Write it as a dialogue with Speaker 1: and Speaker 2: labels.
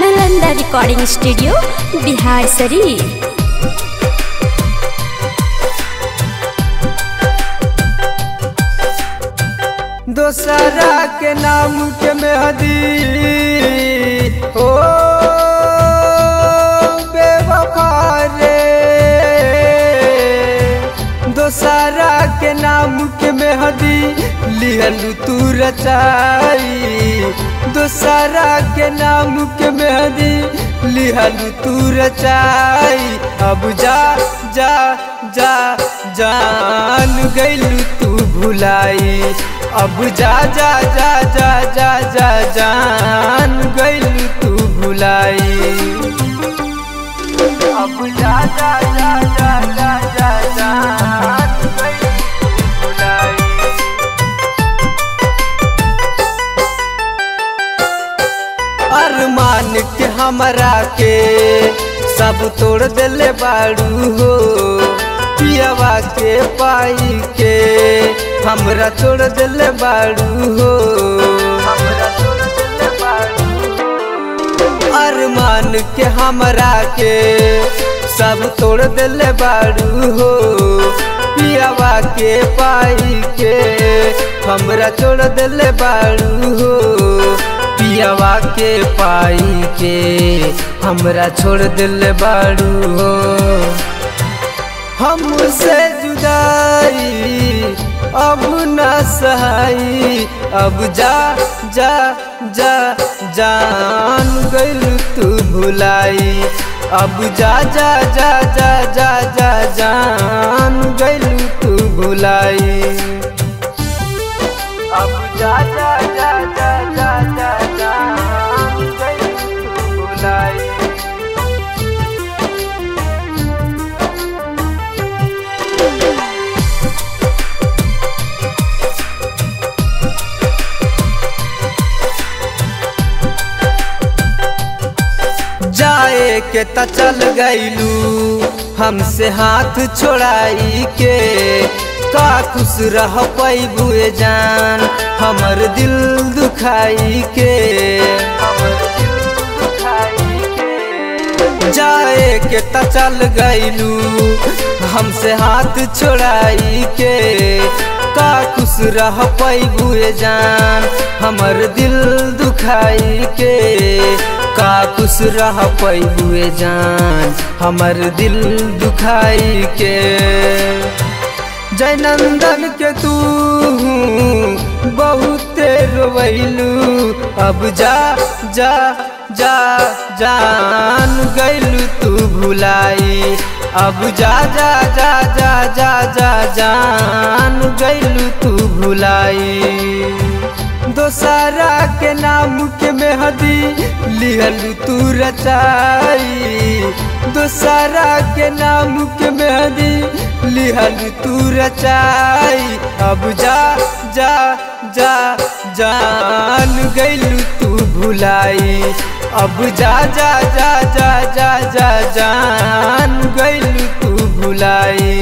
Speaker 1: Nalanda recording studio Bihar Sharif
Speaker 2: दोसरा के नाम के मेहदी ओ। दोसरा के नाम के मेहदी लिहलू तू रचाई। दोसरा के नाम के मेहदी लिहलू तू रचाई। अब जा जा जा, जान गइलू तू भुलाई। अब जा जा जा जा जा जा, जान गइलू तू भुलाई। अब जा जा जा। हमरा के। सब तोड़ दिले बाड़ू हो, पियावा के, पाई के। हमरा तोड़ दिले बाड़ू हो। अरमान के हमरा के। सब तोड़ दिले बाड़ू हो, पियावा के, पाई के। हमरा तोड़ दिले बाड़ू हो। पियावा के पाई के हमरा छोड़ दिल बाड़ू हो। हमसे जुदाई, अब न सहाई, अब जा जा जा, जान गइल तू भुलाई। अब जा जा जा जा जा जा, जान गइल तू भुलाई। के त चल गईलू हमसे हाथ छोड़ाई के का खुश रह पैबुए जान, हमर दिल दुखाई के जाए के त चल गईलू हमसे हाथ छोड़ाई के का खुश रह पैबुए जान, हमर दिल दुखाई का खुश रह पैबुए जान, हमर दिल दुखाई के। जयनंदन के तू बहुते रोवैलू। अब जा जा जा, जान गइलू तू भुलाई। अब जा जा जा जा जा जा, जान गइलू तू भुलाई। दोसरा के नाम के मेहदी लिहलू तू रचाई। दोसरा के नाम के मेहदी लिहलू तू रचाई। अब जा जा जा, जान गइलू तू भुलाई। अब जा जा जा जा जा जा, जान गइलू तू भुलाई।